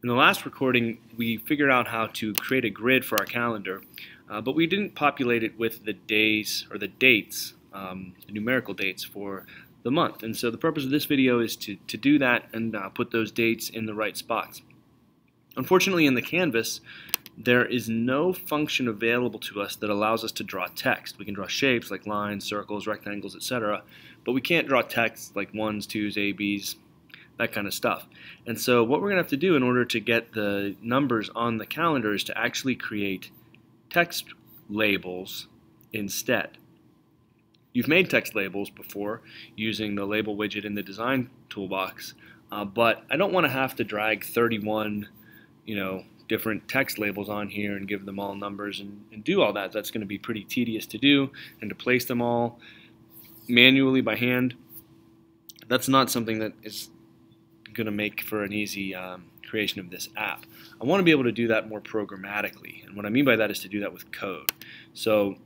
In the last recording, we figured out how to create a grid for our calendar, uh, but we didn't populate it with the days or the dates, um, the numerical dates for the month. And so the purpose of this video is to, to do that and uh, put those dates in the right spots. Unfortunately, in the canvas, there is no function available to us that allows us to draw text. We can draw shapes like lines, circles, rectangles, etc., but we can't draw text like ones, twos, A, Bs, that kind of stuff. And so what we're going to have to do in order to get the numbers on the calendar is to actually create text labels instead. You've made text labels before using the label widget in the design toolbox, uh, but I don't want to have to drag 31 you know, different text labels on here and give them all numbers and, and do all that. That's going to be pretty tedious to do and to place them all manually by hand. That's not something that is going to make for an easy um, creation of this app. I want to be able to do that more programmatically. And what I mean by that is to do that with code. So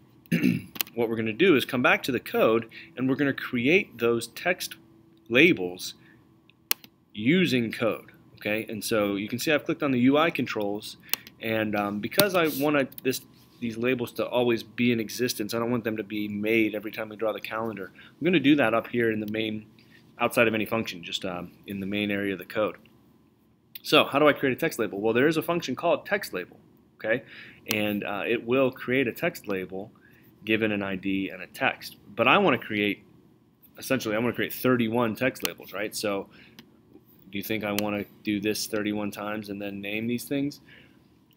what we're going to do is come back to the code and we're going to create those text labels using code. Okay, and so you can see I've clicked on the UI controls, and um, because I want this these labels to always be in existence, I don't want them to be made every time we draw the calendar. I'm going to do that up here in the main outside of any function, just um, in the main area of the code. So how do I create a text label? Well, there is a function called text label, okay? And uh, it will create a text label given an ID and a text. But I want to create, essentially, I want to create 31 text labels, right? So do you think I want to do this 31 times and then name these things?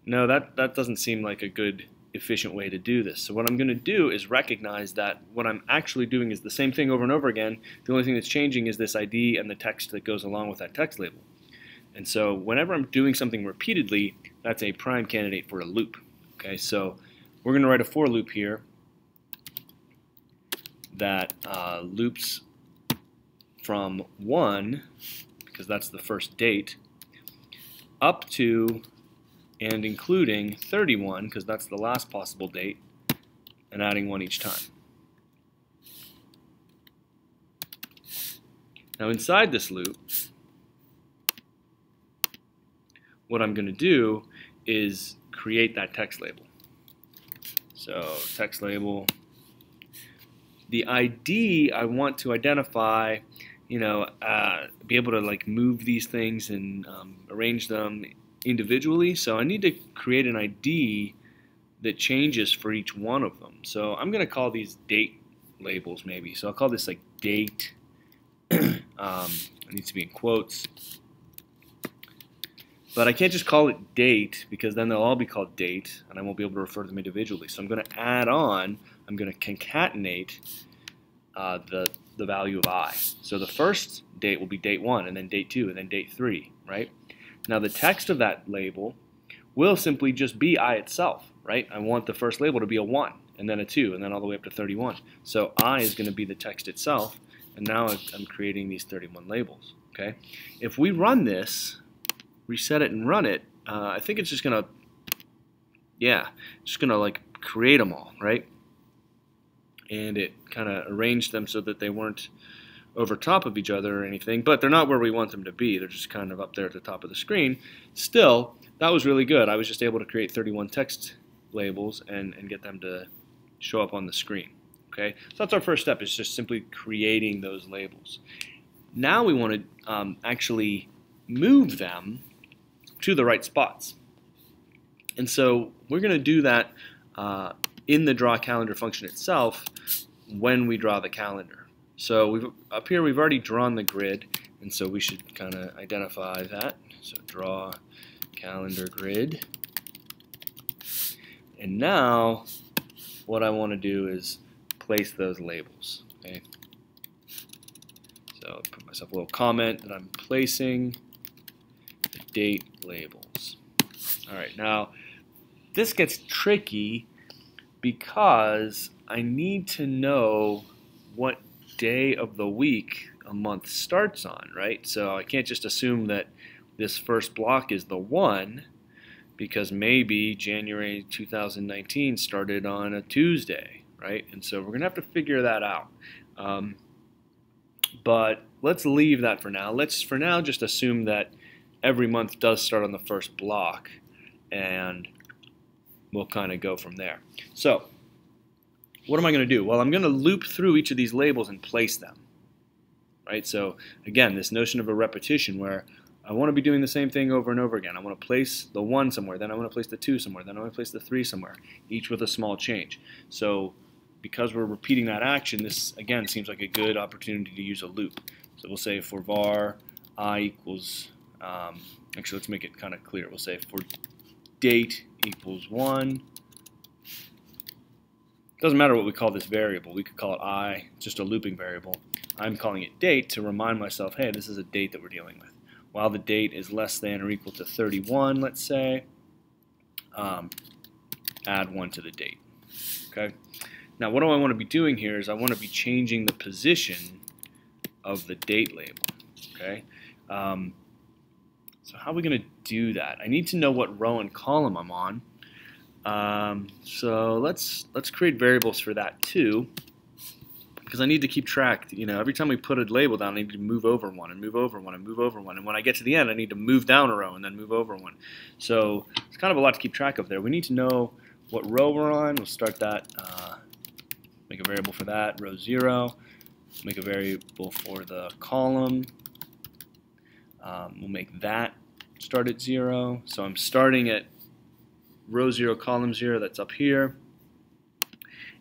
No, that, that doesn't seem like a good efficient way to do this. So what I'm going to do is recognize that what I'm actually doing is the same thing over and over again. The only thing that's changing is this ID and the text that goes along with that text label. And so whenever I'm doing something repeatedly, that's a prime candidate for a loop. Okay, so we're going to write a for loop here that uh, loops from 1, because that's the first date, up to and including 31, because that's the last possible date, and adding one each time. Now inside this loop, what I'm going to do is create that text label. So text label. The ID I want to identify, you know, uh, be able to like move these things and um, arrange them individually. So I need to create an ID that changes for each one of them. So I'm going to call these date labels maybe. So I'll call this like date. um, it needs to be in quotes. But I can't just call it date because then they'll all be called date and I won't be able to refer to them individually. So I'm going to add on, I'm going to concatenate uh, the, the value of i. So the first date will be date 1 and then date 2 and then date 3, right? Now the text of that label will simply just be i itself, right? I want the first label to be a 1 and then a 2 and then all the way up to 31. So i is going to be the text itself and now I'm creating these 31 labels, okay? If we run this, reset it and run it, uh, I think it's just going to, yeah, just going to like create them all, right? And it kind of arranged them so that they weren't over top of each other or anything, but they're not where we want them to be. They're just kind of up there at the top of the screen. Still, that was really good. I was just able to create 31 text labels and, and get them to show up on the screen. Okay, so that's our first step is just simply creating those labels. Now we want to um, actually move them to the right spots. And so we're going to do that uh, in the draw calendar function itself when we draw the calendar. So we've, up here we've already drawn the grid, and so we should kind of identify that. So draw calendar grid. And now what I want to do is place those labels. Okay. So put myself a little comment that I'm placing the date labels. All right, now this gets tricky because I need to know what day of the week a month starts on, right? So I can't just assume that this first block is the one because maybe January 2019 started on a Tuesday, right? And so we're going to have to figure that out. Um, but let's leave that for now. Let's for now just assume that every month does start on the first block, and we'll kind of go from there. So, what am I going to do? Well, I'm going to loop through each of these labels and place them. Right? So, again, this notion of a repetition where I want to be doing the same thing over and over again. I want to place the 1 somewhere, then I want to place the 2 somewhere, then I want to place the 3 somewhere, each with a small change. So, because we're repeating that action, this, again, seems like a good opportunity to use a loop. So we'll say for var i equals, um, actually let's make it kind of clear. We'll say for date equals 1. Doesn't matter what we call this variable. We could call it i, just a looping variable. I'm calling it date to remind myself, hey, this is a date that we're dealing with. While the date is less than or equal to 31, let's say, um, add 1 to the date. Okay. Now what do I want to be doing here is I want to be changing the position of the date label. Okay. Um, so how are we going to do that? I need to know what row and column I'm on. Um, so let's let's create variables for that too, because I need to keep track. You know, every time we put a label down, I need to move over one and move over one and move over one. And when I get to the end, I need to move down a row and then move over one. So it's kind of a lot to keep track of there. We need to know what row we're on. We'll start that. Uh, make a variable for that. Row zero. Make a variable for the column. Um, we'll make that start at 0. So I'm starting at row 0, column 0, that's up here.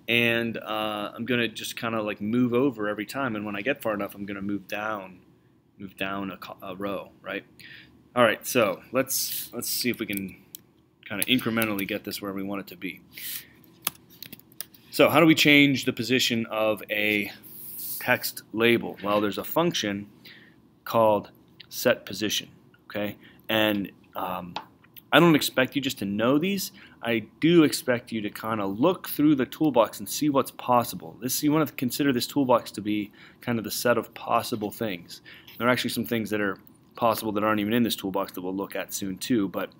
And uh, I'm going to just kind of like move over every time. And when I get far enough, I'm going to move down, move down a, a row, right? All right, so let's let's see if we can kind of incrementally get this where we want it to be. So how do we change the position of a text label? Well, there's a function called set position, okay? And um, I don't expect you just to know these. I do expect you to kind of look through the toolbox and see what's possible. This You want to consider this toolbox to be kind of the set of possible things. There are actually some things that are possible that aren't even in this toolbox that we'll look at soon too, but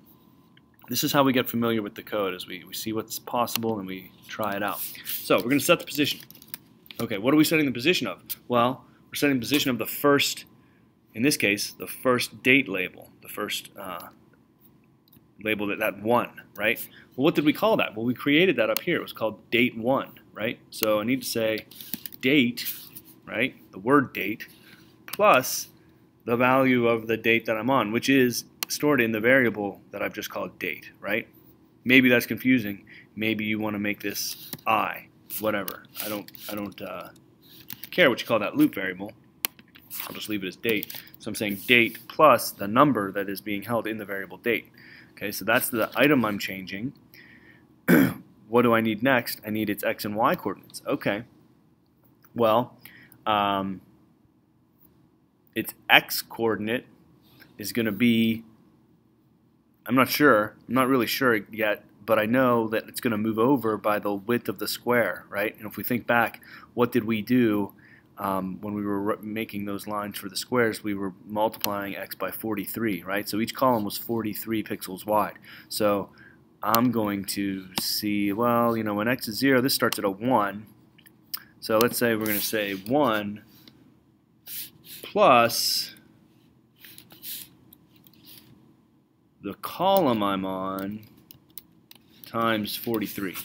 this is how we get familiar with the code as we, we see what's possible and we try it out. So we're going to set the position. Okay, what are we setting the position of? Well, we're setting the position of the first in this case, the first date label, the first uh, label that, that one, right? Well, what did we call that? Well, we created that up here. It was called date one, right? So I need to say date, right? The word date plus the value of the date that I'm on, which is stored in the variable that I've just called date, right? Maybe that's confusing. Maybe you want to make this i, whatever. I don't, I don't uh, care what you call that loop variable. I'll just leave it as date. So I'm saying date plus the number that is being held in the variable date. Okay, so that's the item I'm changing. what do I need next? I need its x and y coordinates. Okay. Well, um, its x coordinate is going to be, I'm not sure, I'm not really sure yet, but I know that it's going to move over by the width of the square, right? And if we think back, what did we do um, when we were making those lines for the squares, we were multiplying x by 43, right? So each column was 43 pixels wide. So I'm going to see, well, you know, when x is 0, this starts at a 1. So let's say we're going to say 1 plus the column I'm on times 43.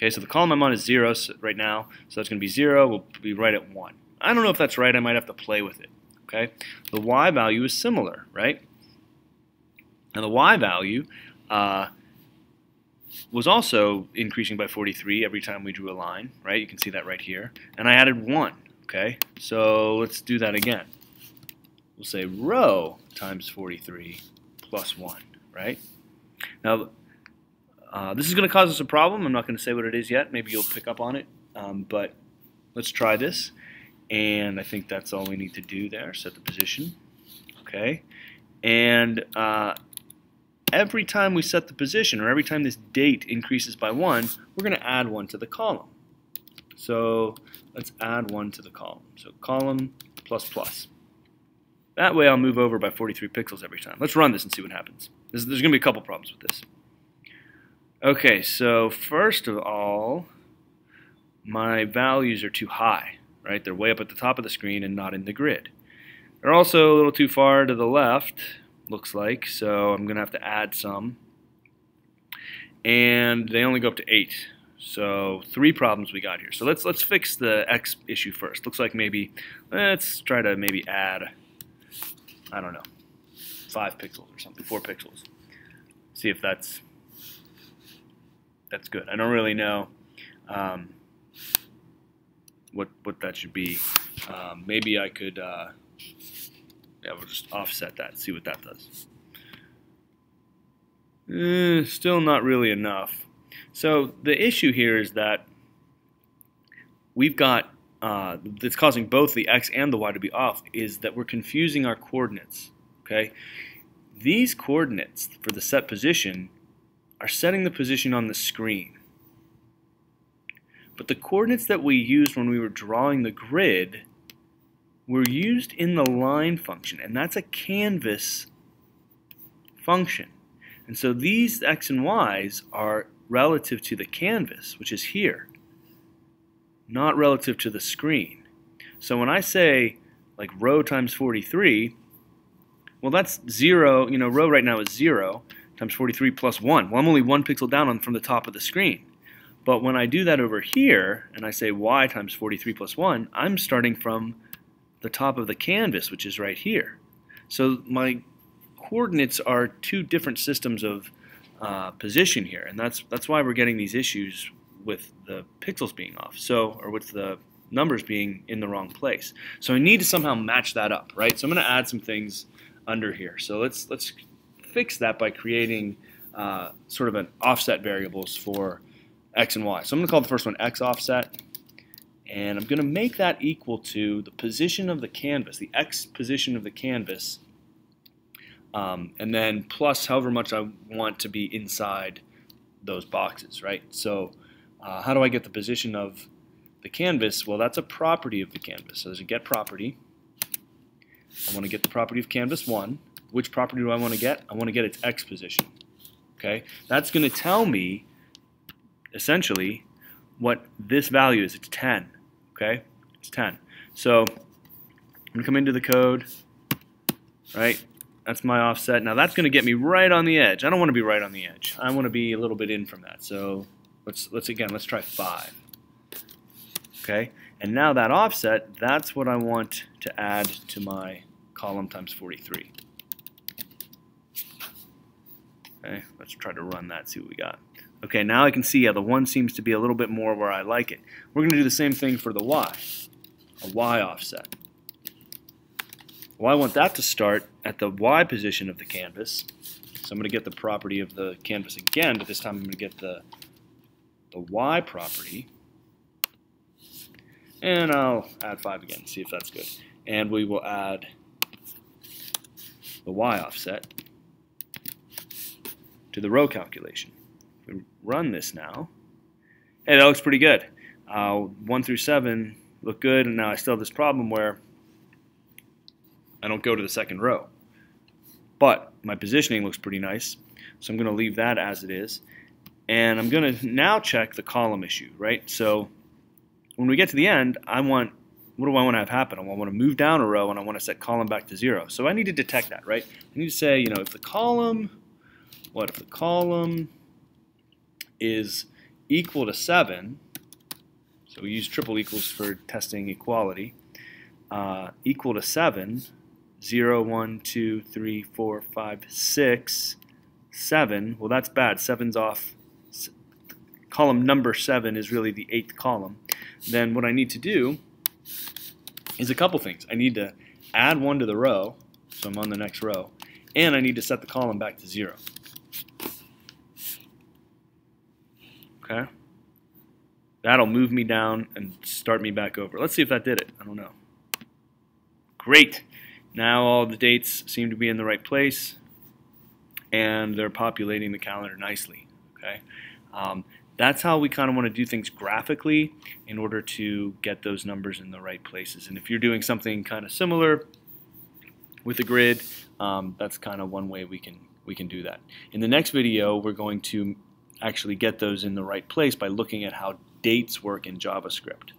Okay, so the column I'm on is 0 right now, so that's going to be 0. We'll be right at 1. I don't know if that's right. I might have to play with it. Okay, The y value is similar, right? And the y value uh, was also increasing by 43 every time we drew a line, right? You can see that right here. And I added 1, okay? So let's do that again. We'll say row times 43 plus 1, right? Now, uh, this is going to cause us a problem. I'm not going to say what it is yet. Maybe you'll pick up on it. Um, but let's try this. And I think that's all we need to do there. Set the position. Okay. And uh, every time we set the position, or every time this date increases by 1, we're going to add 1 to the column. So let's add 1 to the column. So column plus plus. That way I'll move over by 43 pixels every time. Let's run this and see what happens. There's, there's going to be a couple problems with this. Okay, so first of all, my values are too high, right? They're way up at the top of the screen and not in the grid. They're also a little too far to the left, looks like. So I'm going to have to add some. And they only go up to 8. So three problems we got here. So let's let's fix the X issue first. Looks like maybe let's try to maybe add I don't know five pixels or something, four pixels. See if that's that's good. I don't really know um, what what that should be. Um, maybe I could uh, yeah, we'll just offset that, see what that does. Eh, still not really enough. So the issue here is that we've got uh, that's causing both the x and the y to be off is that we're confusing our coordinates. Okay, these coordinates for the set position are setting the position on the screen. But the coordinates that we used when we were drawing the grid were used in the line function, and that's a canvas function. And so these x and y's are relative to the canvas, which is here, not relative to the screen. So when I say like row times 43, well that's 0, you know, row right now is 0 times 43 plus 1. Well, I'm only one pixel down on, from the top of the screen. But when I do that over here, and I say y times 43 plus 1, I'm starting from the top of the canvas, which is right here. So my coordinates are two different systems of uh, position here, and that's that's why we're getting these issues with the pixels being off, so or with the numbers being in the wrong place. So I need to somehow match that up, right? So I'm going to add some things under here. So let's let's fix that by creating uh, sort of an offset variables for x and y. So I'm going to call the first one x offset, and I'm going to make that equal to the position of the canvas, the x position of the canvas um, and then plus however much I want to be inside those boxes, right? So uh, how do I get the position of the canvas? Well, that's a property of the canvas. So there's a get property. I want to get the property of canvas 1. Which property do I want to get? I want to get its x position. Okay, That's going to tell me, essentially, what this value is. It's 10. Okay, It's 10. So I'm going to come into the code, right? That's my offset. Now that's going to get me right on the edge. I don't want to be right on the edge. I want to be a little bit in from that. So let's let's again let's try five. Okay, and now that offset, that's what I want to add to my column times 43. Okay, let's try to run that, see what we got. Okay, now I can see, yeah, the 1 seems to be a little bit more where I like it. We're going to do the same thing for the y, a y offset. Well, I want that to start at the Y position of the canvas. So I'm going to get the property of the canvas again, but this time I'm going to get the, the Y property. And I'll add 5 again, see if that's good. And we will add the Y offset to the row calculation. If we run this now, hey, that looks pretty good. Uh, 1 through 7 look good, and now I still have this problem where I don't go to the second row. But my positioning looks pretty nice, so I'm going to leave that as it is. And I'm going to now check the column issue, right? So when we get to the end, I want, what do I want to have happen? I want to move down a row and I want to set column back to zero. So I need to detect that, right? I need to say, you know, if the column, what if the column is equal to 7, so we use triple equals for testing equality, uh, equal to 7, 0, 1, 2, 3, 4, 5, 6, 7. Well, that's bad. 7's off. Column number 7 is really the eighth column. Then what I need to do is a couple things. I need to add 1 to the row, so I'm on the next row, and I need to set the column back to 0. Okay? That'll move me down and start me back over. Let's see if that did it. I don't know. Great. Now all the dates seem to be in the right place and they're populating the calendar nicely. Okay, um, That's how we kind of want to do things graphically in order to get those numbers in the right places. And if you're doing something kind of similar with a grid, um, that's kind of one way we can we can do that. In the next video, we're going to actually get those in the right place by looking at how dates work in JavaScript.